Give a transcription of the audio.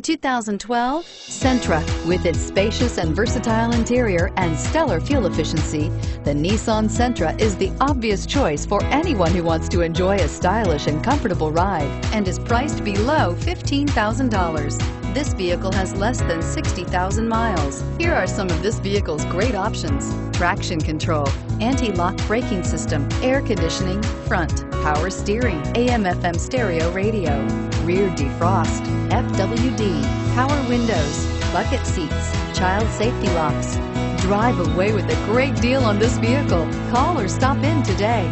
2012 Sentra. With its spacious and versatile interior and stellar fuel efficiency, the Nissan Sentra is the obvious choice for anyone who wants to enjoy a stylish and comfortable ride and is priced below $15,000. This vehicle has less than 60,000 miles. Here are some of this vehicle's great options. Traction control, anti-lock braking system, air conditioning, front, power steering, AM FM stereo radio, rear defrost, FWD, power windows, bucket seats, child safety locks. Drive away with a great deal on this vehicle. Call or stop in today.